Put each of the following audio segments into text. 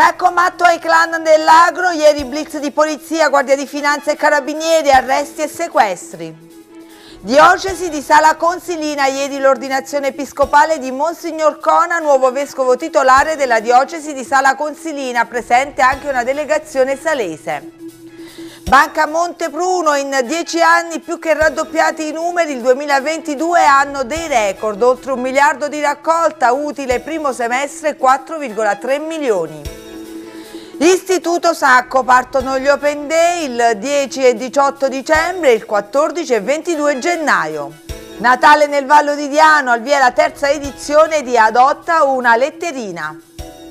Scacco matto ai clan dell'agro, ieri blitz di polizia, guardia di finanza e carabinieri, arresti e sequestri. Diocesi di Sala Consilina, ieri l'ordinazione episcopale di Monsignor Cona, nuovo vescovo titolare della diocesi di Sala Consilina, presente anche una delegazione salese. Banca Montepruno in dieci anni più che raddoppiati i numeri, il 2022 anno dei record, oltre un miliardo di raccolta, utile primo semestre 4,3 milioni. Istituto Sacco partono gli Open Day il 10 e 18 dicembre, il 14 e 22 gennaio. Natale nel Vallo di Diano, al via la terza edizione di Adotta una letterina.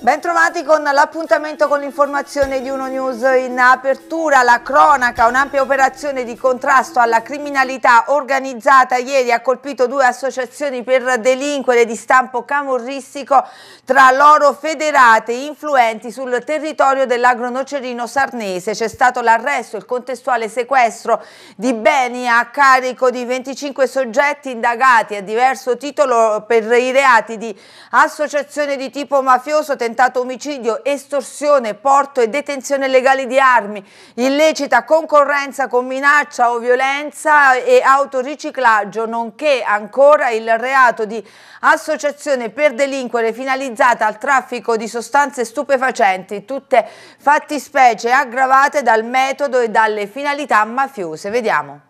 Bentrovati con l'appuntamento con l'informazione di Uno News in apertura, la cronaca, un'ampia operazione di contrasto alla criminalità organizzata ieri ha colpito due associazioni per delinquere di stampo camorristico tra loro federate influenti sul territorio dell'agronocerino sarnese. C'è stato l'arresto e il contestuale sequestro di beni a carico di 25 soggetti indagati a diverso titolo per i reati di associazione di tipo mafioso, tentato omicidio, estorsione, porto e detenzione legale di armi, illecita concorrenza con minaccia o violenza e autoriciclaggio, nonché ancora il reato di associazione per delinquere finalizzata al traffico di sostanze stupefacenti, tutte fattispecie aggravate dal metodo e dalle finalità mafiose. Vediamo.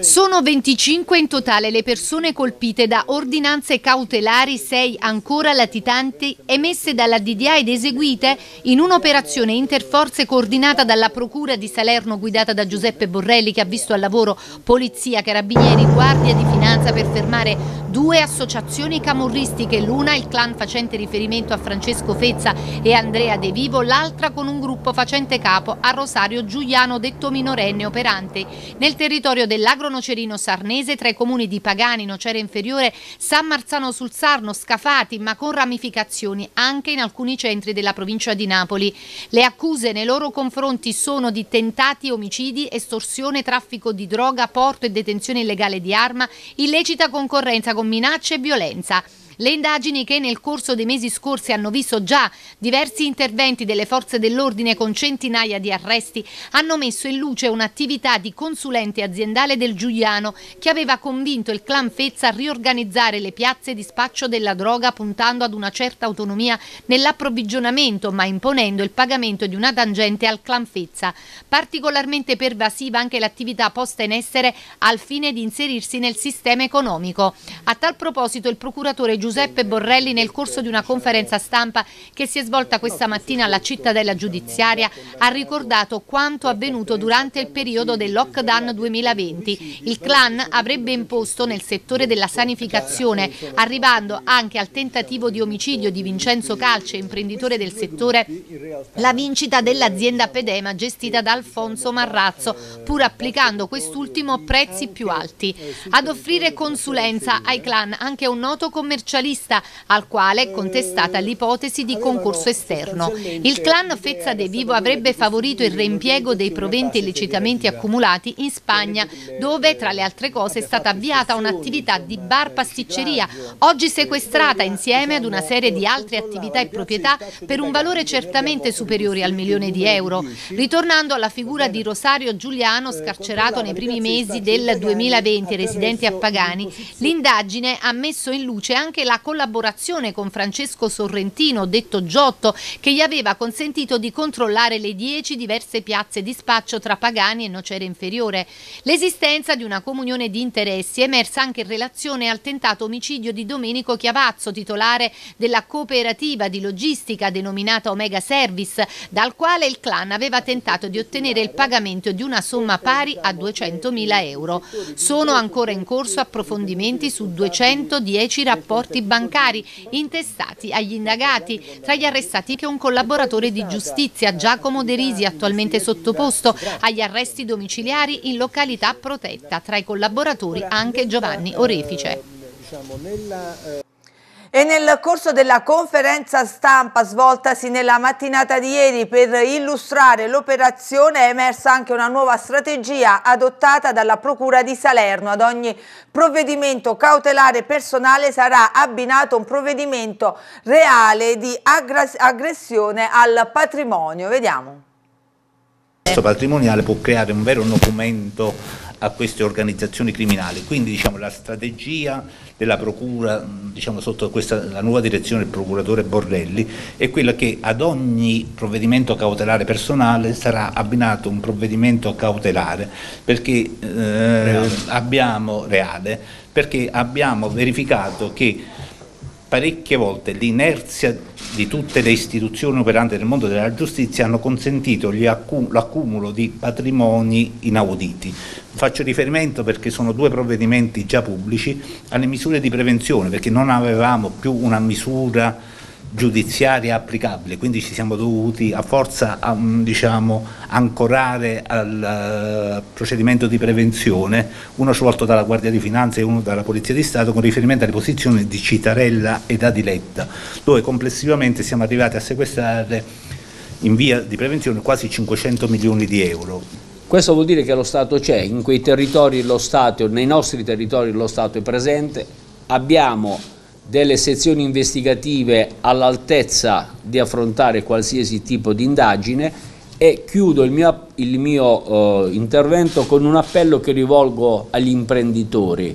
Sono 25 in totale le persone colpite da ordinanze cautelari, 6 ancora latitanti, emesse dalla DDA ed eseguite in un'operazione interforze coordinata dalla Procura di Salerno guidata da Giuseppe Borrelli che ha visto al lavoro Polizia, Carabinieri, Guardia di Finanza per fermare due associazioni camorristiche, l'una il clan facente riferimento a Francesco Fezza e Andrea De Vivo, l'altra con un gruppo facente capo a Rosario Giuliano detto minorenne operante. Nel territorio dell'agro Nocerino Sarnese tra i comuni di Pagani, Nocera Inferiore, San Marzano sul Sarno, Scafati, ma con ramificazioni anche in alcuni centri della provincia di Napoli. Le accuse nei loro confronti sono di tentati omicidi, estorsione, traffico di droga, porto e detenzione illegale di arma, illecita concorrenza con minacce e violenza. Le indagini che nel corso dei mesi scorsi hanno visto già diversi interventi delle forze dell'ordine con centinaia di arresti hanno messo in luce un'attività di consulente aziendale del Giuliano che aveva convinto il clan Fezza a riorganizzare le piazze di spaccio della droga puntando ad una certa autonomia nell'approvvigionamento ma imponendo il pagamento di una tangente al clan Fezza. Particolarmente pervasiva anche l'attività posta in essere al fine di inserirsi nel sistema economico. A tal proposito il procuratore Giuseppe Borrelli nel corso di una conferenza stampa che si è svolta questa mattina alla cittadella giudiziaria ha ricordato quanto avvenuto durante il periodo del lockdown 2020. Il clan avrebbe imposto nel settore della sanificazione, arrivando anche al tentativo di omicidio di Vincenzo Calce, imprenditore del settore, la vincita dell'azienda Pedema gestita da Alfonso Marrazzo, pur applicando quest'ultimo prezzi più alti. Ad offrire consulenza ai clan anche un noto commerciale socialista, al quale è contestata l'ipotesi di concorso esterno. Il clan Fezza De Vivo avrebbe favorito il reimpiego dei proventi illecitamente accumulati in Spagna, dove tra le altre cose è stata avviata un'attività di bar pasticceria, oggi sequestrata insieme ad una serie di altre attività e proprietà per un valore certamente superiore al milione di euro. Ritornando alla figura di Rosario Giuliano, scarcerato nei primi mesi del 2020 residente a Pagani, l'indagine ha messo in luce anche anche la collaborazione con Francesco Sorrentino, detto Giotto, che gli aveva consentito di controllare le dieci diverse piazze di spaccio tra Pagani e Nocera Inferiore. L'esistenza di una comunione di interessi è emersa anche in relazione al tentato omicidio di Domenico Chiavazzo, titolare della cooperativa di logistica denominata Omega Service, dal quale il clan aveva tentato di ottenere il pagamento di una somma pari a 200.000 euro. Sono ancora in corso approfondimenti su 210 rapporti conti bancari intestati agli indagati, tra gli arrestati che un collaboratore di giustizia, Giacomo De Risi, attualmente sottoposto agli arresti domiciliari in località protetta, tra i collaboratori anche Giovanni Orefice. E nel corso della conferenza stampa svoltasi nella mattinata di ieri per illustrare l'operazione è emersa anche una nuova strategia adottata dalla Procura di Salerno. Ad ogni provvedimento cautelare personale sarà abbinato un provvedimento reale di aggressione al patrimonio. Vediamo. Questo patrimoniale può creare un vero documento a queste organizzazioni criminali. Quindi diciamo, la strategia della Procura, diciamo, sotto questa, la nuova direzione del Procuratore Borrelli, è quella che ad ogni provvedimento cautelare personale sarà abbinato un provvedimento cautelare perché, eh, reale. Abbiamo, reale, perché abbiamo verificato che parecchie volte l'inerzia di tutte le istituzioni operanti nel mondo della giustizia hanno consentito l'accumulo di patrimoni inauditi. Faccio riferimento perché sono due provvedimenti già pubblici alle misure di prevenzione, perché non avevamo più una misura giudiziaria applicabile, quindi ci siamo dovuti a forza diciamo, ancorare al uh, procedimento di prevenzione, uno svolto dalla Guardia di Finanza e uno dalla Polizia di Stato con riferimento alle posizioni di Citarella ed Adiletta, dove complessivamente siamo arrivati a sequestrare in via di prevenzione quasi 500 milioni di euro. Questo vuol dire che lo Stato c'è, in quei territori lo Stato, nei nostri territori lo Stato è presente, abbiamo delle sezioni investigative all'altezza di affrontare qualsiasi tipo di indagine e chiudo il mio, il mio uh, intervento con un appello che rivolgo agli imprenditori.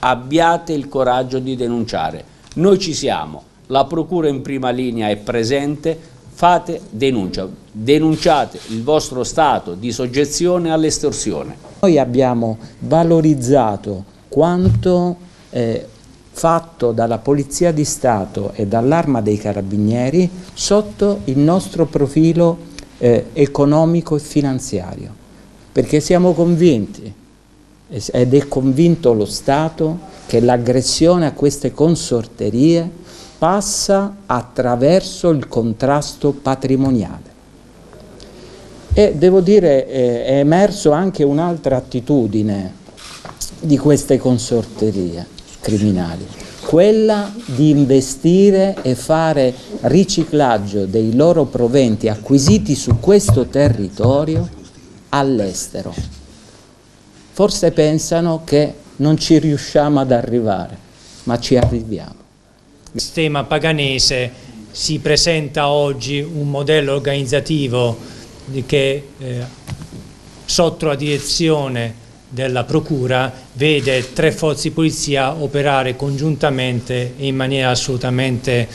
Abbiate il coraggio di denunciare. Noi ci siamo, la Procura in prima linea è presente, fate denuncia, denunciate il vostro stato di soggezione all'estorsione. Noi abbiamo valorizzato quanto eh, fatto dalla Polizia di Stato e dall'Arma dei Carabinieri sotto il nostro profilo eh, economico e finanziario, perché siamo convinti, ed è convinto lo Stato, che l'aggressione a queste consorterie passa attraverso il contrasto patrimoniale. E devo dire, eh, è emerso anche un'altra attitudine di queste consorterie criminali, quella di investire e fare riciclaggio dei loro proventi acquisiti su questo territorio all'estero. Forse pensano che non ci riusciamo ad arrivare, ma ci arriviamo. Il sistema paganese si presenta oggi un modello organizzativo che eh, sotto la direzione della Procura vede tre forze di polizia operare congiuntamente e in maniera assolutamente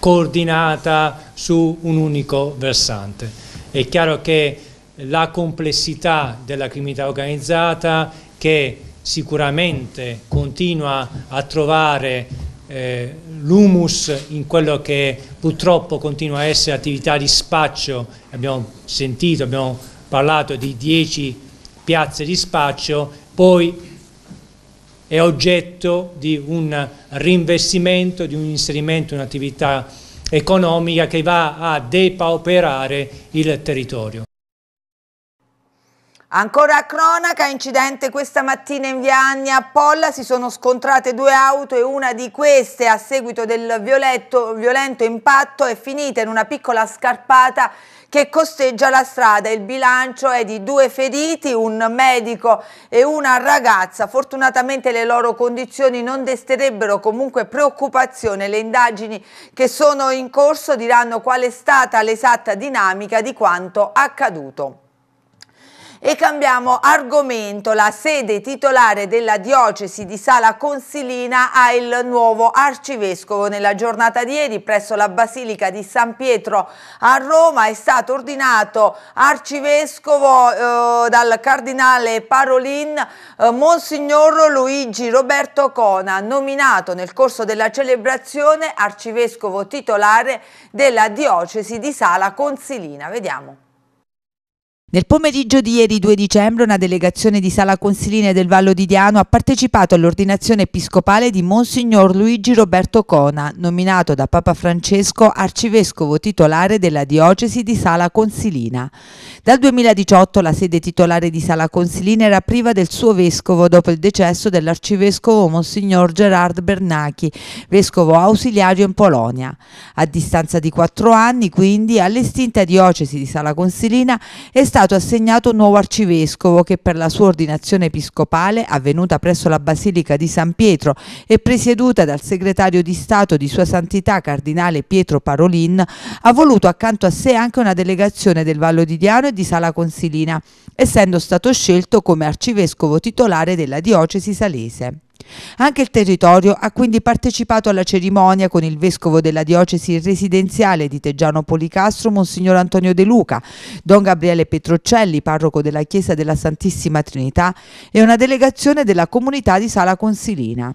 coordinata su un unico versante. È chiaro che la complessità della criminalità organizzata che sicuramente continua a trovare eh, l'humus in quello che purtroppo continua a essere attività di spaccio, abbiamo sentito, abbiamo parlato di 10 piazze di spaccio, poi è oggetto di un rinvestimento, di un inserimento in un'attività economica che va a depauperare il territorio. Ancora a cronaca, incidente questa mattina in via a Polla, si sono scontrate due auto e una di queste a seguito del violetto, violento impatto è finita in una piccola scarpata che costeggia la strada. Il bilancio è di due feriti, un medico e una ragazza. Fortunatamente le loro condizioni non desterebbero comunque preoccupazione. Le indagini che sono in corso diranno qual è stata l'esatta dinamica di quanto accaduto. E cambiamo argomento, la sede titolare della diocesi di Sala Consilina ha il nuovo arcivescovo. Nella giornata di ieri presso la Basilica di San Pietro a Roma è stato ordinato arcivescovo eh, dal cardinale Parolin eh, Monsignor Luigi Roberto Cona, nominato nel corso della celebrazione arcivescovo titolare della diocesi di Sala Consilina. Vediamo. Nel pomeriggio di ieri 2 dicembre una delegazione di Sala Consiline del Vallo di Diano ha partecipato all'ordinazione episcopale di Monsignor Luigi Roberto Cona, nominato da Papa Francesco arcivescovo titolare della diocesi di Sala Consilina. Dal 2018 la sede titolare di Sala Consilina era priva del suo vescovo dopo il decesso dell'arcivescovo Monsignor Gerard Bernacchi, vescovo ausiliario in Polonia. A distanza di quattro anni, quindi, all'estinta diocesi di Sala Consilina è stato stato assegnato un nuovo arcivescovo che per la sua ordinazione episcopale, avvenuta presso la Basilica di San Pietro e presieduta dal segretario di Stato di Sua Santità Cardinale Pietro Parolin, ha voluto accanto a sé anche una delegazione del Vallo di Diano e di Sala Consilina, essendo stato scelto come arcivescovo titolare della diocesi salese. Anche il territorio ha quindi partecipato alla cerimonia con il vescovo della diocesi residenziale di Teggiano Policastro, Monsignor Antonio De Luca, Don Gabriele Petrocelli, parroco della Chiesa della Santissima Trinità, e una delegazione della comunità di Sala Consilina.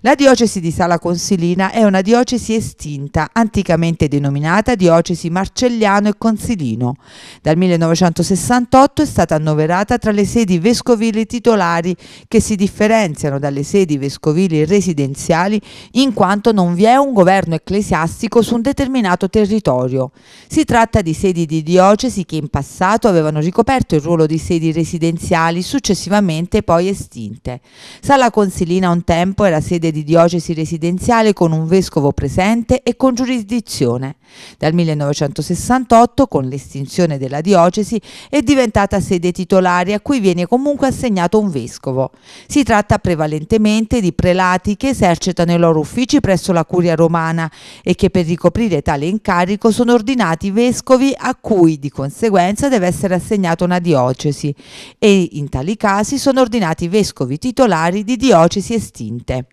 La diocesi di Sala Consilina è una diocesi estinta, anticamente denominata diocesi marcelliano e consilino. Dal 1968 è stata annoverata tra le sedi vescovili titolari che si differenziano dalle sedi vescovili residenziali in quanto non vi è un governo ecclesiastico su un determinato territorio. Si tratta di sedi di diocesi che in passato avevano ricoperto il ruolo di sedi residenziali, successivamente poi estinte. Sala Consilina un tempo era sede di diocesi residenziale con un vescovo presente e con giurisdizione. Dal 1968, con l'estinzione della diocesi, è diventata sede titolare a cui viene comunque assegnato un vescovo. Si tratta prevalentemente di prelati che esercitano i loro uffici presso la curia romana e che per ricoprire tale incarico sono ordinati vescovi a cui di conseguenza deve essere assegnata una diocesi e in tali casi sono ordinati vescovi titolari di diocesi estinte.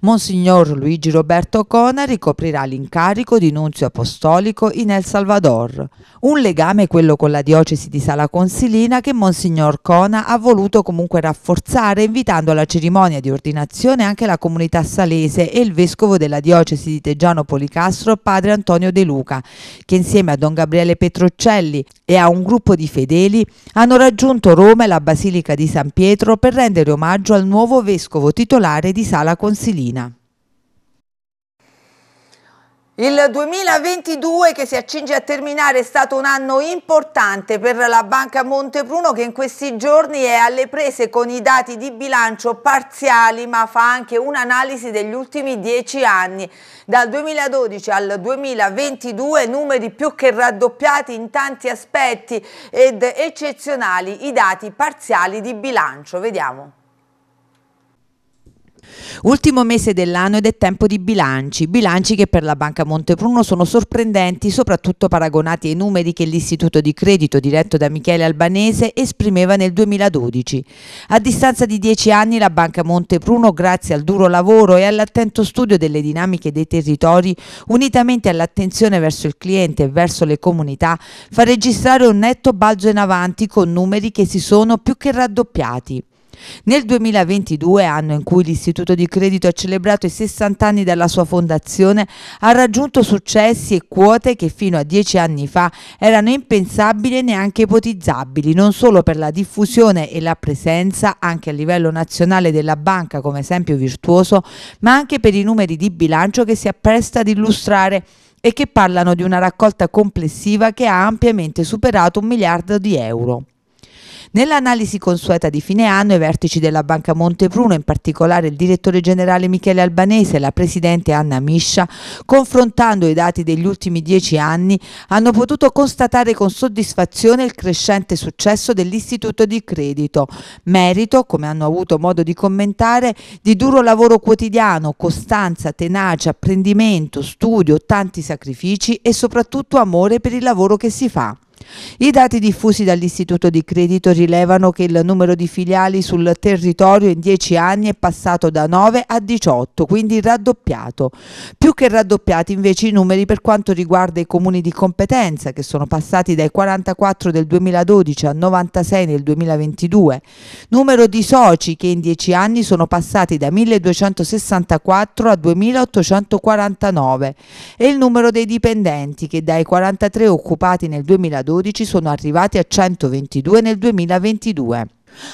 Monsignor Luigi Roberto Cona ricoprirà l'incarico di nunzio apostolico in El Salvador, un legame quello con la diocesi di Sala Consilina che Monsignor Cona ha voluto comunque rafforzare invitando alla cerimonia di ordinazione anche la comunità salese e il vescovo della diocesi di Teggiano Policastro, padre Antonio De Luca, che insieme a Don Gabriele Petrocelli e a un gruppo di fedeli hanno raggiunto Roma e la Basilica di San Pietro per rendere omaggio al nuovo vescovo titolare di Sala Consilina. Il 2022 che si accinge a terminare è stato un anno importante per la Banca Montepruno che in questi giorni è alle prese con i dati di bilancio parziali ma fa anche un'analisi degli ultimi dieci anni. Dal 2012 al 2022 numeri più che raddoppiati in tanti aspetti ed eccezionali i dati parziali di bilancio. Vediamo. Ultimo mese dell'anno ed è tempo di bilanci, bilanci che per la Banca Montepruno sono sorprendenti soprattutto paragonati ai numeri che l'Istituto di Credito diretto da Michele Albanese esprimeva nel 2012. A distanza di dieci anni la Banca Montepruno, grazie al duro lavoro e all'attento studio delle dinamiche dei territori, unitamente all'attenzione verso il cliente e verso le comunità, fa registrare un netto balzo in avanti con numeri che si sono più che raddoppiati. Nel 2022, anno in cui l'Istituto di Credito ha celebrato i 60 anni dalla sua fondazione, ha raggiunto successi e quote che fino a dieci anni fa erano impensabili e neanche ipotizzabili, non solo per la diffusione e la presenza anche a livello nazionale della banca come esempio virtuoso, ma anche per i numeri di bilancio che si appresta ad illustrare e che parlano di una raccolta complessiva che ha ampiamente superato un miliardo di euro. Nell'analisi consueta di fine anno, i vertici della Banca Montepruno, in particolare il direttore generale Michele Albanese e la presidente Anna Miscia, confrontando i dati degli ultimi dieci anni, hanno potuto constatare con soddisfazione il crescente successo dell'istituto di credito, merito, come hanno avuto modo di commentare, di duro lavoro quotidiano, costanza, tenacia, apprendimento, studio, tanti sacrifici e soprattutto amore per il lavoro che si fa. I dati diffusi dall'Istituto di Credito rilevano che il numero di filiali sul territorio in 10 anni è passato da 9 a 18, quindi raddoppiato. Più che raddoppiati invece i numeri per quanto riguarda i comuni di competenza, che sono passati dai 44 del 2012 a 96 nel 2022. Numero di soci che in 10 anni sono passati da 1264 a 2849 e il numero dei dipendenti che dai 43 occupati nel 2012 2012 sono arrivati a 122 nel 2022.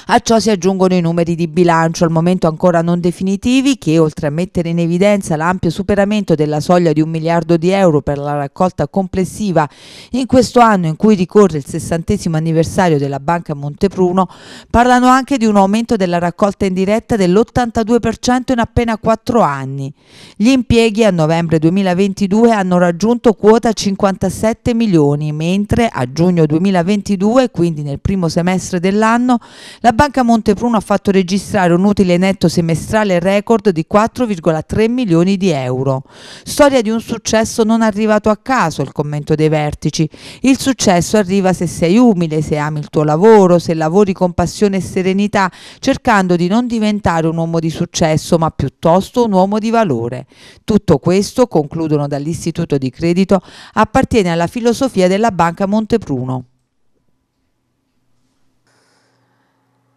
A ciò si aggiungono i numeri di bilancio, al momento ancora non definitivi, che oltre a mettere in evidenza l'ampio superamento della soglia di un miliardo di euro per la raccolta complessiva in questo anno in cui ricorre il sessantesimo anniversario della Banca Montepruno, parlano anche di un aumento della raccolta indiretta dell'82% in appena quattro anni. Gli impieghi a novembre 2022 hanno raggiunto quota 57 milioni, mentre a giugno 2022, quindi nel primo semestre dell'anno, la Banca Montepruno ha fatto registrare un utile netto semestrale record di 4,3 milioni di euro. Storia di un successo non arrivato a caso, il commento dei vertici. Il successo arriva se sei umile, se ami il tuo lavoro, se lavori con passione e serenità, cercando di non diventare un uomo di successo, ma piuttosto un uomo di valore. Tutto questo, concludono dall'Istituto di Credito, appartiene alla filosofia della Banca Montepruno.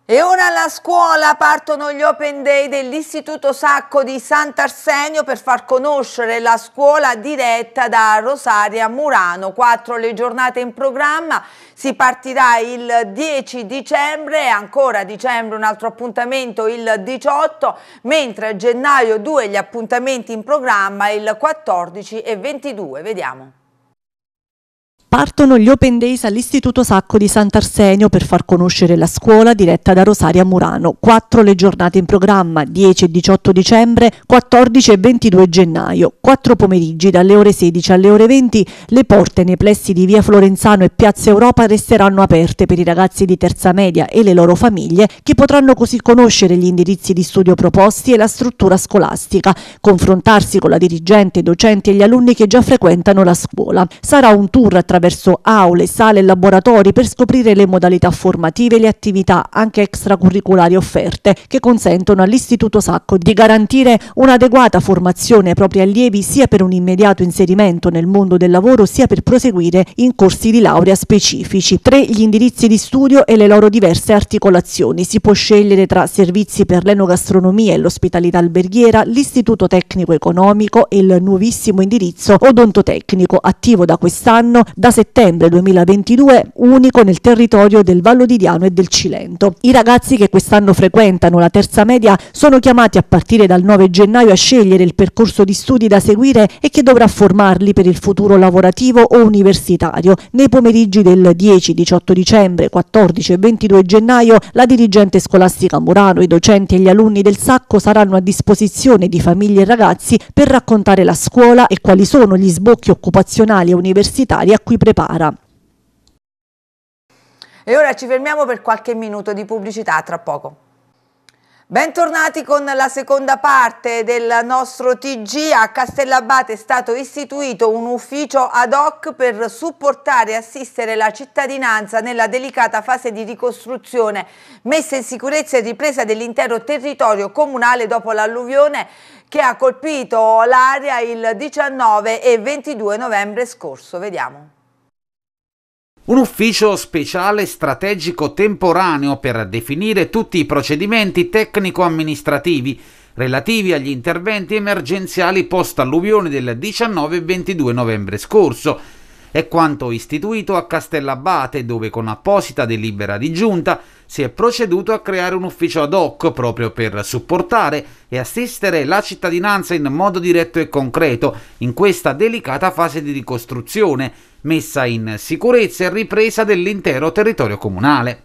E ora alla scuola partono gli Open Day dell'Istituto Sacco di Sant'Arsenio per far conoscere la scuola diretta da Rosaria Murano. Quattro le giornate in programma, si partirà il 10 dicembre ancora a dicembre un altro appuntamento il 18, mentre a gennaio due gli appuntamenti in programma il 14 e 22. Vediamo. Partono gli Open Days all'Istituto Sacco di Sant'Arsenio per far conoscere la scuola diretta da Rosaria Murano. Quattro le giornate in programma, 10 e 18 dicembre, 14 e 22 gennaio. Quattro pomeriggi dalle ore 16 alle ore 20 le porte nei plessi di Via Florenzano e Piazza Europa resteranno aperte per i ragazzi di terza media e le loro famiglie che potranno così conoscere gli indirizzi di studio proposti e la struttura scolastica, confrontarsi con la dirigente, i docenti e gli alunni che già frequentano la scuola. Sarà un tour attraverso attraverso aule, sale e laboratori per scoprire le modalità formative e le attività anche extracurriculari offerte che consentono all'Istituto Sacco di garantire un'adeguata formazione ai propri allievi sia per un immediato inserimento nel mondo del lavoro sia per proseguire in corsi di laurea specifici. Tre gli indirizzi di studio e le loro diverse articolazioni. Si può scegliere tra servizi per l'enogastronomia e l'ospitalità alberghiera, l'istituto tecnico economico e il nuovissimo indirizzo odontotecnico attivo da quest'anno da settembre 2022 unico nel territorio del Vallo di Diano e del Cilento. I ragazzi che quest'anno frequentano la terza media sono chiamati a partire dal 9 gennaio a scegliere il percorso di studi da seguire e che dovrà formarli per il futuro lavorativo o universitario. Nei pomeriggi del 10, 18 dicembre, 14 e 22 gennaio la dirigente scolastica Murano, i docenti e gli alunni del Sacco saranno a disposizione di famiglie e ragazzi per raccontare la scuola e quali sono gli sbocchi occupazionali e universitari a cui prepara. E ora ci fermiamo per qualche minuto di pubblicità, tra poco. Bentornati con la seconda parte del nostro TG. A Castellabate è stato istituito un ufficio ad hoc per supportare e assistere la cittadinanza nella delicata fase di ricostruzione, messa in sicurezza e ripresa dell'intero territorio comunale dopo l'alluvione che ha colpito l'area il 19 e 22 novembre scorso. Vediamo. Un ufficio speciale strategico temporaneo per definire tutti i procedimenti tecnico-amministrativi relativi agli interventi emergenziali post-alluvione del 19 e 22 novembre scorso. È quanto istituito a Castellabate, dove con apposita delibera di giunta si è proceduto a creare un ufficio ad hoc proprio per supportare e assistere la cittadinanza in modo diretto e concreto in questa delicata fase di ricostruzione messa in sicurezza e ripresa dell'intero territorio comunale.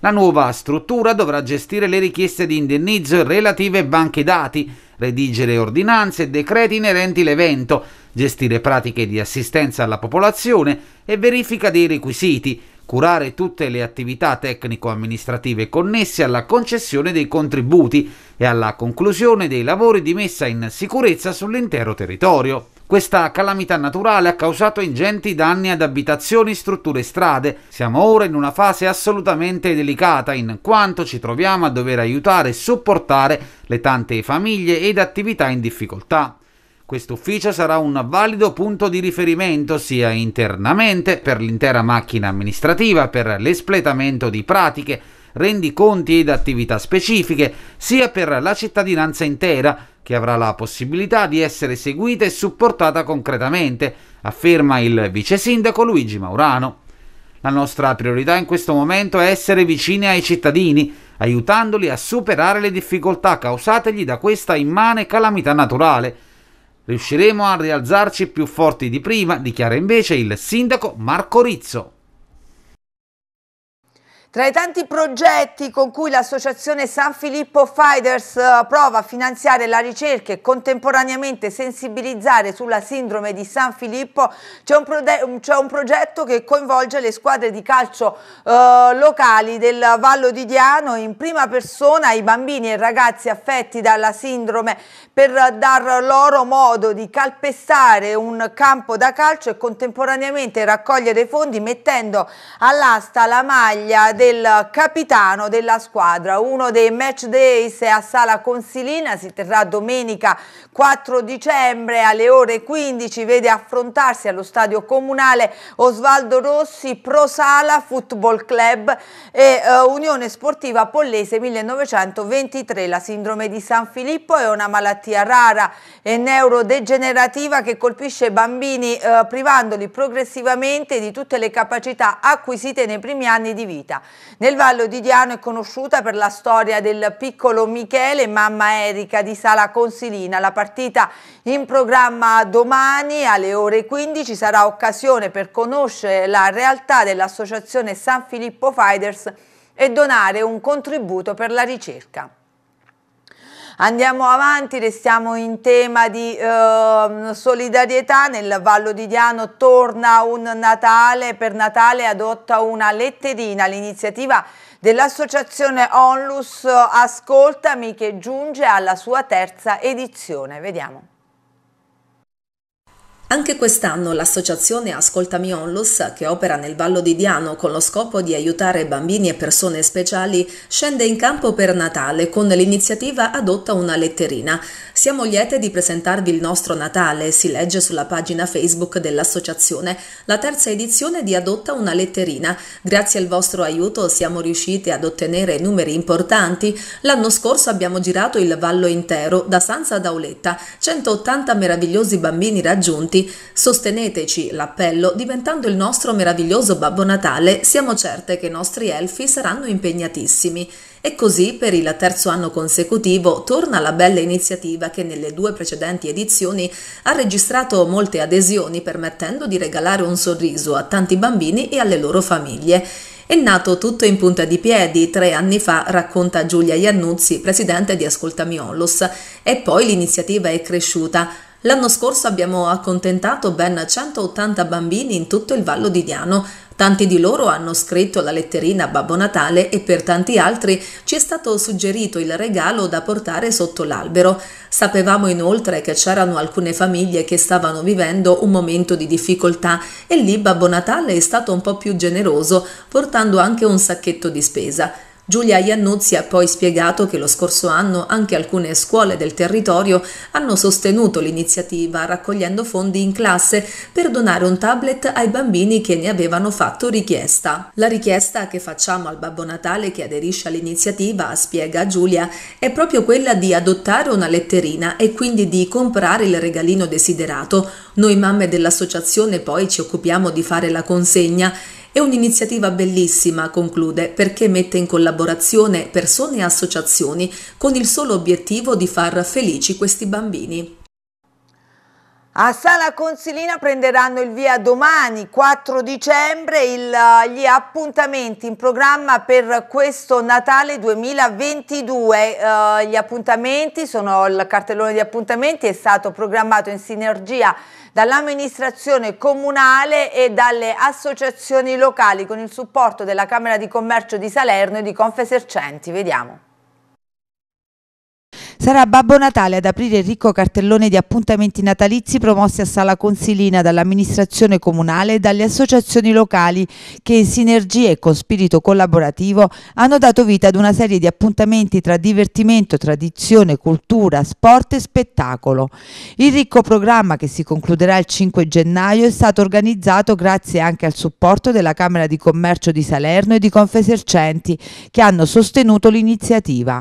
La nuova struttura dovrà gestire le richieste di indennizzo relative ai banchi dati, redigere ordinanze e decreti inerenti l'evento, gestire pratiche di assistenza alla popolazione e verifica dei requisiti, curare tutte le attività tecnico-amministrative connesse alla concessione dei contributi e alla conclusione dei lavori di messa in sicurezza sull'intero territorio. Questa calamità naturale ha causato ingenti danni ad abitazioni, strutture e strade. Siamo ora in una fase assolutamente delicata in quanto ci troviamo a dover aiutare e supportare le tante famiglie ed attività in difficoltà. Questo ufficio sarà un valido punto di riferimento sia internamente per l'intera macchina amministrativa, per l'espletamento di pratiche, rendiconti ed attività specifiche, sia per la cittadinanza intera, che avrà la possibilità di essere seguita e supportata concretamente, afferma il vice sindaco Luigi Maurano. La nostra priorità in questo momento è essere vicini ai cittadini, aiutandoli a superare le difficoltà causategli da questa immane calamità naturale. Riusciremo a rialzarci più forti di prima, dichiara invece il sindaco Marco Rizzo. Tra i tanti progetti con cui l'associazione San Filippo Fighters eh, prova a finanziare la ricerca e contemporaneamente sensibilizzare sulla sindrome di San Filippo c'è un, un, progetto che coinvolge le squadre di calcio eh, locali del Vallo di Diano in prima persona i bambini e ragazzi affetti dalla sindrome per dar loro modo di calpestare un campo da calcio e contemporaneamente raccogliere fondi mettendo all'asta la maglia del capitano della squadra. Uno dei match days a Sala Consilina, si terrà domenica 4 dicembre alle ore 15, vede affrontarsi allo stadio comunale Osvaldo Rossi, Pro Sala Football Club e uh, Unione Sportiva Pollese 1923. La sindrome di San Filippo è una malattia rara e neurodegenerativa che colpisce bambini uh, privandoli progressivamente di tutte le capacità acquisite nei primi anni di vita. Nel Vallo di Diano è conosciuta per la storia del piccolo Michele mamma Erika di Sala Consilina. La partita in programma domani alle ore 15 sarà occasione per conoscere la realtà dell'associazione San Filippo Fighters e donare un contributo per la ricerca. Andiamo avanti, restiamo in tema di eh, solidarietà. Nel Vallo di Diano torna un Natale, per Natale adotta una letterina. L'iniziativa dell'associazione Onlus Ascoltami che giunge alla sua terza edizione. Vediamo. Anche quest'anno l'associazione Ascoltami Onlus, che opera nel Vallo di Diano con lo scopo di aiutare bambini e persone speciali, scende in campo per Natale con l'iniziativa Adotta una letterina. Siamo liete di presentarvi il nostro Natale, si legge sulla pagina Facebook dell'associazione, la terza edizione di Adotta una letterina. Grazie al vostro aiuto siamo riusciti ad ottenere numeri importanti. L'anno scorso abbiamo girato il Vallo intero, da Sanza ad Auletta, 180 meravigliosi bambini raggiunti Sosteneteci l'appello diventando il nostro meraviglioso Babbo Natale, siamo certe che i nostri elfi saranno impegnatissimi. E così per il terzo anno consecutivo torna la bella iniziativa che nelle due precedenti edizioni ha registrato molte adesioni permettendo di regalare un sorriso a tanti bambini e alle loro famiglie. È nato tutto in punta di piedi tre anni fa, racconta Giulia Iannuzzi, presidente di Ascoltami Onlus, e poi l'iniziativa è cresciuta. L'anno scorso abbiamo accontentato ben 180 bambini in tutto il Vallo di Diano. Tanti di loro hanno scritto la letterina Babbo Natale e per tanti altri ci è stato suggerito il regalo da portare sotto l'albero. Sapevamo inoltre che c'erano alcune famiglie che stavano vivendo un momento di difficoltà e lì Babbo Natale è stato un po' più generoso, portando anche un sacchetto di spesa. Giulia Iannuzzi ha poi spiegato che lo scorso anno anche alcune scuole del territorio hanno sostenuto l'iniziativa raccogliendo fondi in classe per donare un tablet ai bambini che ne avevano fatto richiesta. La richiesta che facciamo al Babbo Natale che aderisce all'iniziativa, spiega Giulia, è proprio quella di adottare una letterina e quindi di comprare il regalino desiderato. Noi mamme dell'associazione poi ci occupiamo di fare la consegna è un'iniziativa bellissima, conclude, perché mette in collaborazione persone e associazioni con il solo obiettivo di far felici questi bambini. A Sala Consilina prenderanno il via domani 4 dicembre il, gli appuntamenti in programma per questo Natale 2022. Uh, eh, gli appuntamenti sono il cartellone di appuntamenti è stato programmato in sinergia dall'amministrazione comunale e dalle associazioni locali con il supporto della Camera di Commercio di Salerno e di Confesercenti. Vediamo. Sarà Babbo Natale ad aprire il ricco cartellone di appuntamenti natalizi promossi a Sala Consilina dall'amministrazione comunale e dalle associazioni locali che in sinergia e con spirito collaborativo hanno dato vita ad una serie di appuntamenti tra divertimento, tradizione, cultura, sport e spettacolo. Il ricco programma che si concluderà il 5 gennaio è stato organizzato grazie anche al supporto della Camera di Commercio di Salerno e di Confesercenti che hanno sostenuto l'iniziativa.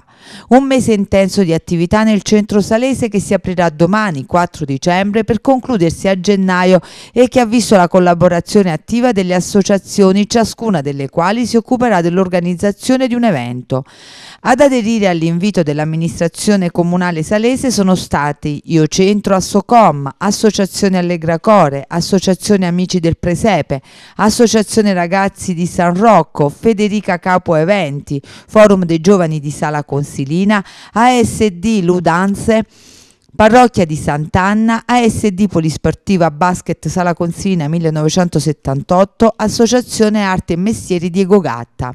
Un mese intenso di attività attività nel centro salese che si aprirà domani 4 dicembre per concludersi a gennaio e che ha visto la collaborazione attiva delle associazioni, ciascuna delle quali si occuperà dell'organizzazione di un evento. Ad aderire all'invito dell'amministrazione comunale salese sono stati Io Centro Assocom, Associazione Allegra Core, Associazione Amici del Presepe, Associazione Ragazzi di San Rocco, Federica Capo Eventi, Forum dei Giovani di Sala Consilina, ASD Ludanze, Parrocchia di Sant'Anna, ASD Polisportiva Basket Sala Consina 1978, Associazione Arte e Mestieri Diego Gatta.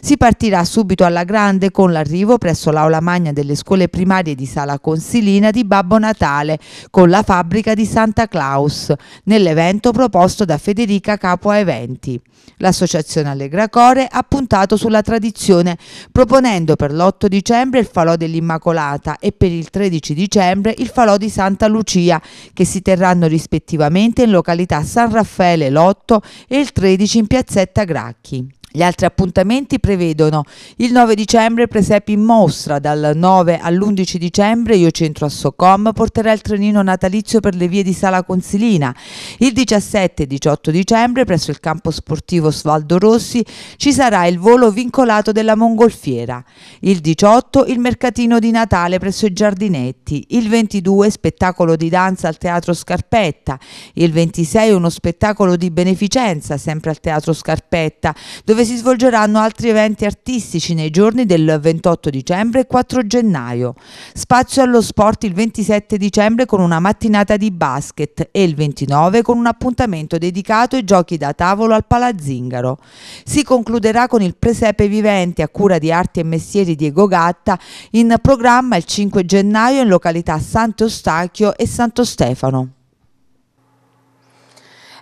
Si partirà subito alla grande con l'arrivo presso l'aula magna delle scuole primarie di Sala Consilina di Babbo Natale con la fabbrica di Santa Claus nell'evento proposto da Federica Capo a Eventi. L'associazione Allegra Core ha puntato sulla tradizione proponendo per l'8 dicembre il falò dell'Immacolata e per il 13 dicembre il falò di Santa Lucia che si terranno rispettivamente in località San Raffaele l'8 e il 13 in piazzetta Gracchi. Gli altri appuntamenti prevedono il 9 dicembre Presepi in mostra, dal 9 all'11 dicembre Io Centro a Socom porterà il trenino natalizio per le vie di Sala Consilina. Il 17 e 18 dicembre presso il campo sportivo Svaldo Rossi ci sarà il volo vincolato della Mongolfiera. Il 18 il mercatino di Natale presso i giardinetti. Il 22 spettacolo di danza al Teatro Scarpetta. Il 26 uno spettacolo di beneficenza sempre al Teatro Scarpetta dove dove si svolgeranno altri eventi artistici nei giorni del 28 dicembre e 4 gennaio. Spazio allo sport il 27 dicembre con una mattinata di basket e il 29 con un appuntamento dedicato ai giochi da tavolo al Palazzingaro. Si concluderà con il presepe vivente a cura di arti e mestieri Diego Gatta in programma il 5 gennaio in località Santo Stacchio e Santo Stefano.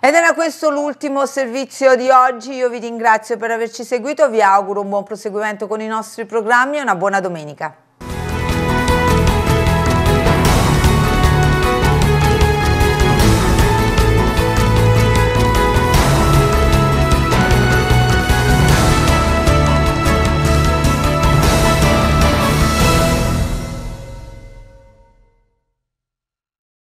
Ed era questo l'ultimo servizio di oggi, io vi ringrazio per averci seguito, vi auguro un buon proseguimento con i nostri programmi e una buona domenica.